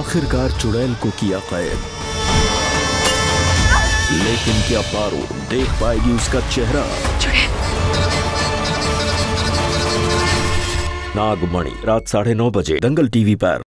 आखिरकार चुड़ैल को किया कैद। लेकिन क्या पारो देख पाएगी उसका चेहरा? नागमणि, रात साढ़े नौ बजे, दंगल टीवी पर।